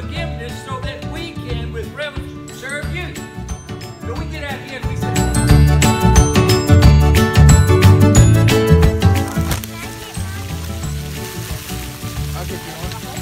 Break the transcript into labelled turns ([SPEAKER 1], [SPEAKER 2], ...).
[SPEAKER 1] Forgiveness so that we can, with reverence, serve you. So we get out here and we say,
[SPEAKER 2] I'll get you one.